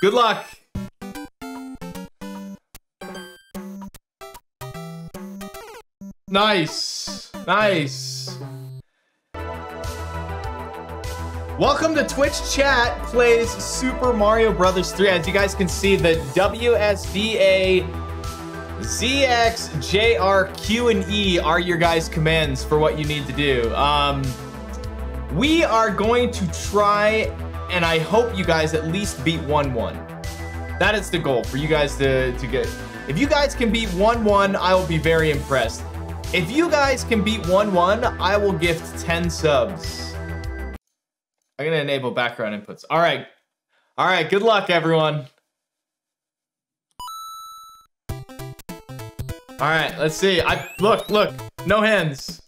Good luck. Nice. Nice. Welcome to Twitch chat plays Super Mario Brothers 3. As you guys can see, the WSDA ZX, JR, Q, and E are your guys' commands for what you need to do. Um, we are going to try, and I hope you guys at least beat 1-1. That is the goal for you guys to, to get. If you guys can beat 1-1, I will be very impressed. If you guys can beat 1-1, I will gift 10 subs. I'm gonna enable background inputs. All right. All right, good luck, everyone. All right, let's see. I look, look, no hands.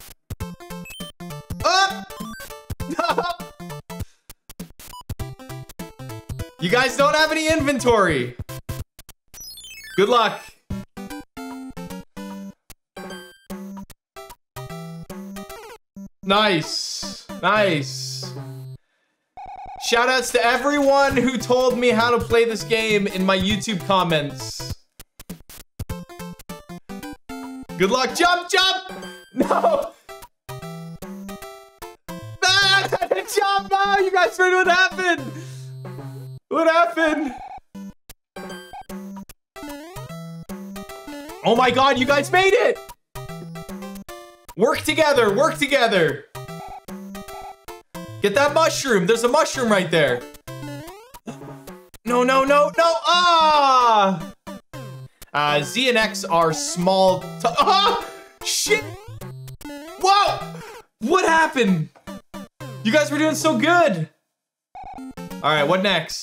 You guys don't have any inventory. Good luck. Nice. Nice. Shoutouts to everyone who told me how to play this game in my YouTube comments. Good luck. Jump, jump! No! Ah, jump! No, you guys heard what happened! What happened? Oh my god, you guys made it! Work together, work together! Get that mushroom. There's a mushroom right there. No, no, no, no. Ah! Uh, Z and X are small. Ah! Shit! Whoa! What happened? You guys were doing so good. All right, what next?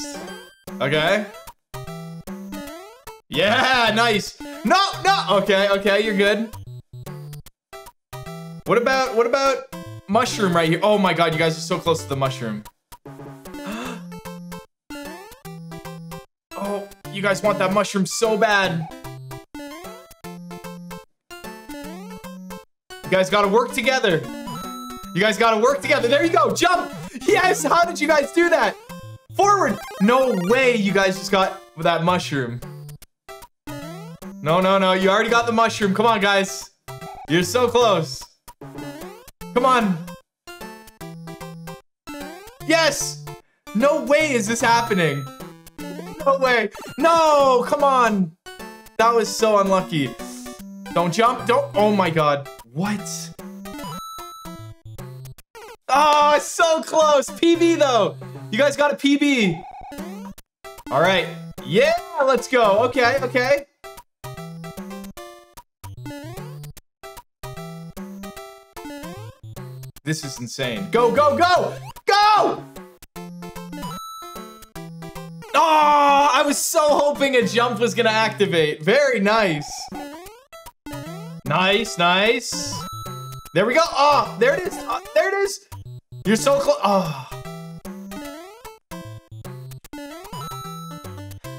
Okay. Yeah, nice. No, no. Okay, okay, you're good. What about, what about mushroom right here? Oh my god, you guys are so close to the mushroom. oh, you guys want that mushroom so bad. You guys gotta work together. You guys gotta work together. There you go, jump. Yes, how did you guys do that? Forward. No way you guys just got that mushroom. No, no, no, you already got the mushroom. Come on, guys. You're so close. Come on. Yes! No way is this happening. No way. No, come on. That was so unlucky. Don't jump. Don't. Oh my god. What? Oh, so close. PB though. You guys got a PB. All right. Yeah, let's go. Okay, okay. This is insane. Go, go, go! Go! Oh, I was so hoping a jump was gonna activate. Very nice. Nice, nice. There we go. Oh, there it is. Oh, there it is. You're so close. Oh. Ah.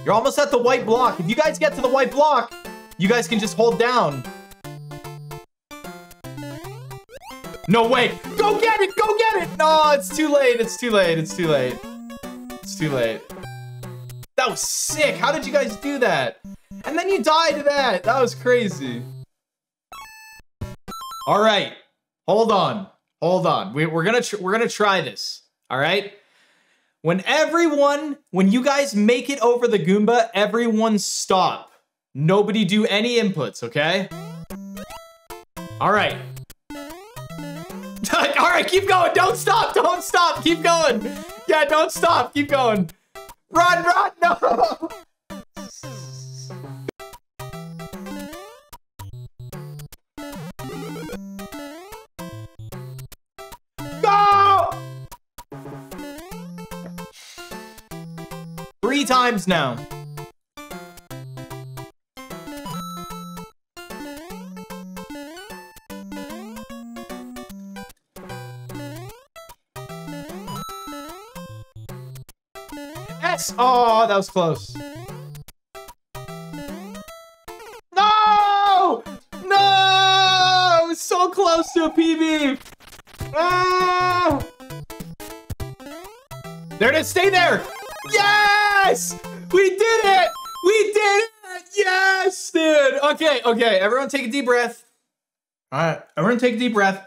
You're almost at the white block. If you guys get to the white block, you guys can just hold down. No way. Go get it. Go get it. No, it's too late. It's too late. It's too late. It's too late. That was sick. How did you guys do that? And then you died to that. That was crazy. All right. Hold on. Hold on. We, are gonna we're gonna try this. All right. When everyone, when you guys make it over the Goomba, everyone stop. Nobody do any inputs. Okay. All right. All right, keep going. Don't stop. Don't stop. Keep going. Yeah, don't stop. Keep going. Run, run. No. Times now. Yes! Oh, that was close. No! No! So close to a PB! Ah! There it is! Stay there! Yes! We did it! We did it! Yes, dude! Okay, okay, everyone take a deep breath. All right, everyone take a deep breath.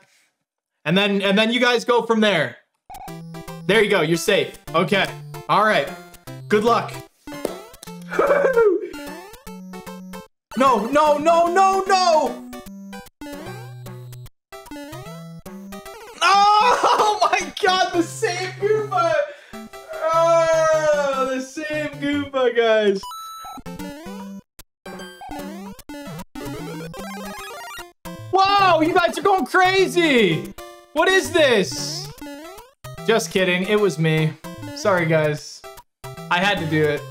And then, and then you guys go from there. There you go, you're safe. Okay, all right. Good luck. no, no, no, no, no! Oh my god, the same Goomba! Guys. Wow, you guys are going crazy! What is this? Just kidding, it was me. Sorry, guys. I had to do it.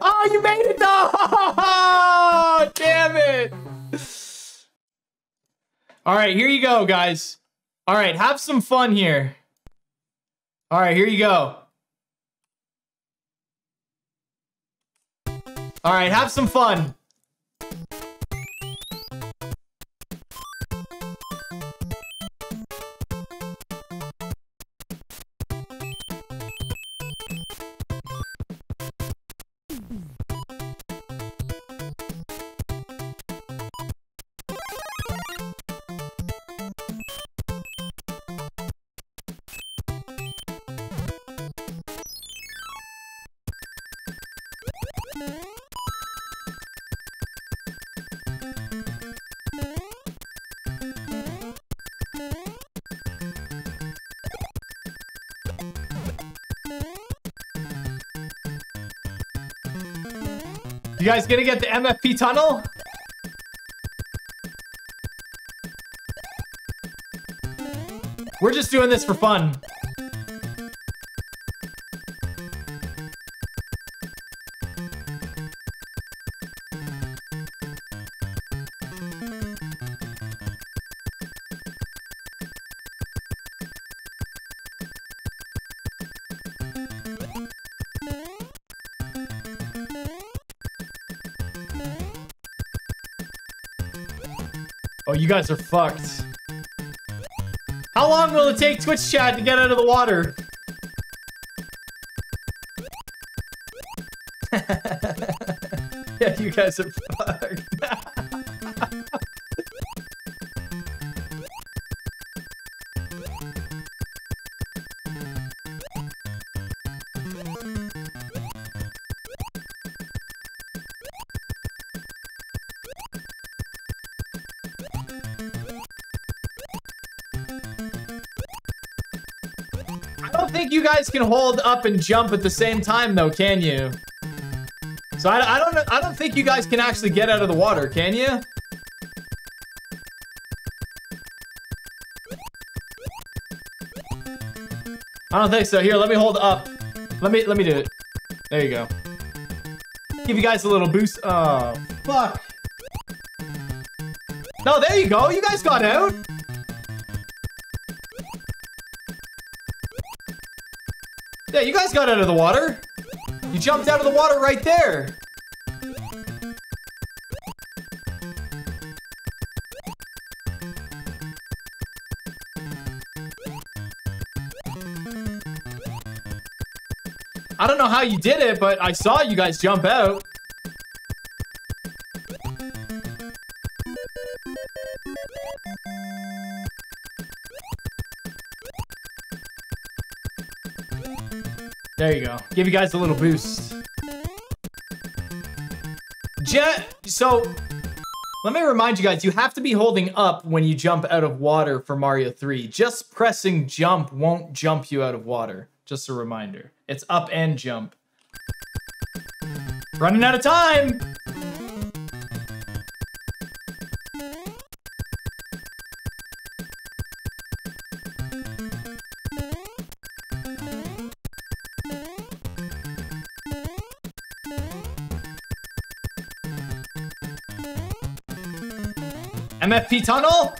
Oh, you made it though! Damn it! All right, here you go, guys. All right, have some fun here. All right, here you go. All right, have some fun. You guys gonna get the MFP tunnel? We're just doing this for fun. Oh, you guys are fucked. How long will it take Twitch chat to get out of the water? yeah, you guys are fucked. Don't think you guys can hold up and jump at the same time, though, can you? So I, I don't. I don't think you guys can actually get out of the water, can you? I don't think so. Here, let me hold up. Let me let me do it. There you go. Give you guys a little boost. Oh, fuck. No, there you go. You guys got out. Yeah, you guys got out of the water. You jumped out of the water right there. I don't know how you did it, but I saw you guys jump out. There you go. Give you guys a little boost. Jet, so let me remind you guys, you have to be holding up when you jump out of water for Mario 3. Just pressing jump won't jump you out of water. Just a reminder. It's up and jump. Running out of time! MFP tunnel?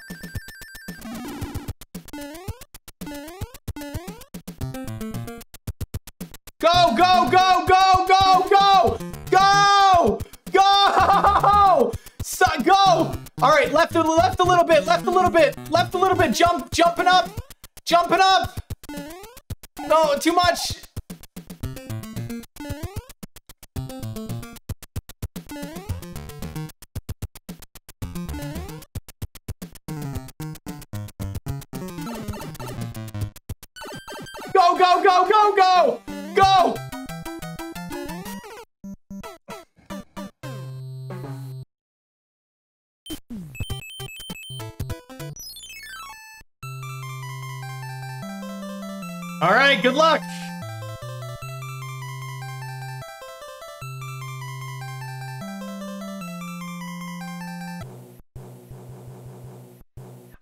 Go, go, go, go, go, go! Go! Go! So, go! All right, left left a little bit, left a little bit, left a little bit. Jump, jumping up, jumping up. No, too much. Go, go, go, go! Go! All right, good luck.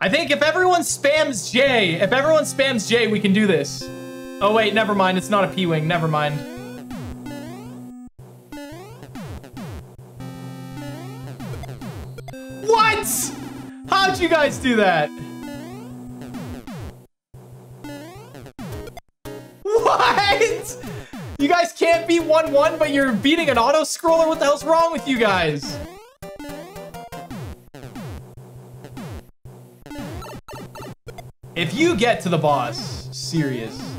I think if everyone spams J, if everyone spams J, we can do this. Oh wait, never mind. It's not a P-Wing. Never mind. What? How'd you guys do that? What? You guys can't beat 1-1, but you're beating an auto-scroller? What the hell's wrong with you guys? If you get to the boss, serious.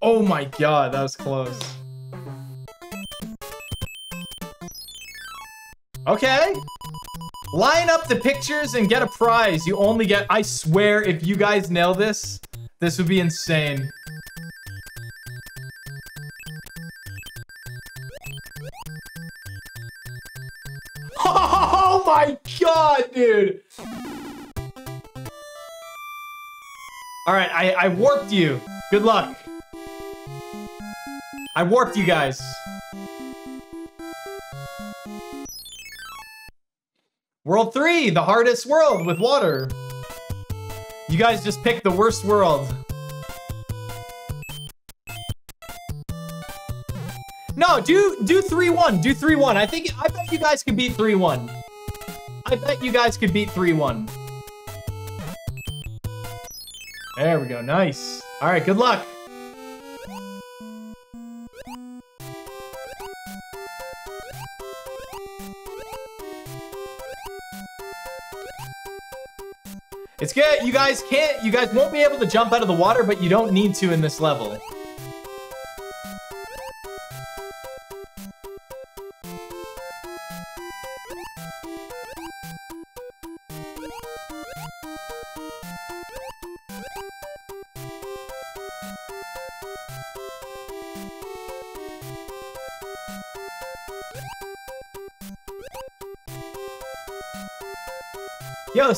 Oh my god, that was close. Okay. Line up the pictures and get a prize. You only get, I swear, if you guys nail this, this would be insane. Oh my god, dude. All right, I, I warped you. Good luck. I warped you guys. World 3, the hardest world with water. You guys just picked the worst world. No, do do 3-1. Do 3-1. I think I bet you guys could beat 3-1. I bet you guys could beat 3-1. There we go. Nice. All right, good luck. It's. You guys can't, you guys won't be able to jump out of the water, but you don't need to in this level.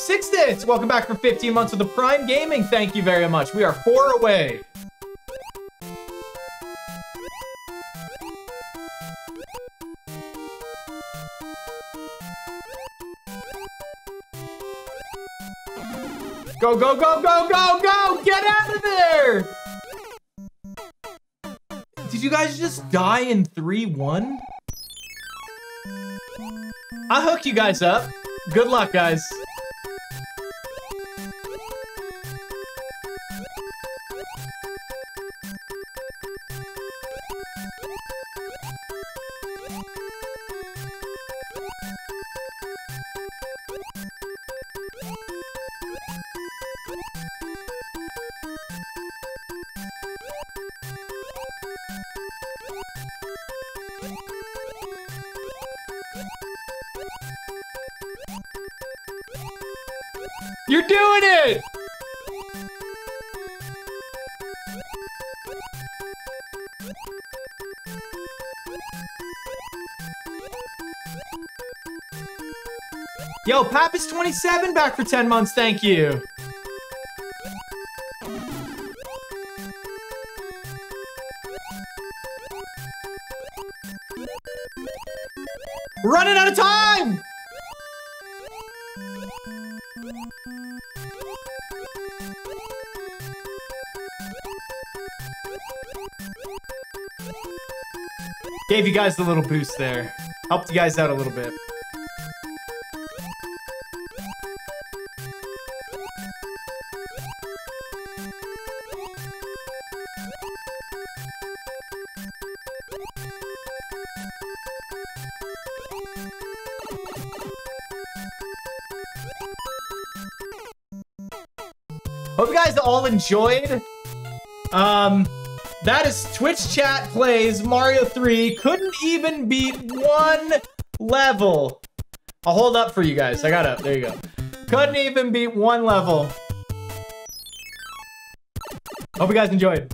Six Dits! Welcome back for 15 months with the Prime Gaming. Thank you very much. We are four away. Go, go, go, go, go, go! Get out of there! Did you guys just die in 3-1? I'll hook you guys up. Good luck, guys. You're doing it! Yo, Pap is 27 back for 10 months. Thank you. Gave you guys the little boost there. Helped you guys out a little bit. Hope you guys all enjoyed. Um, that is Twitch chat plays Mario 3. Couldn't even beat one level. I'll hold up for you guys. I got up. There you go. Couldn't even beat one level. Hope you guys enjoyed.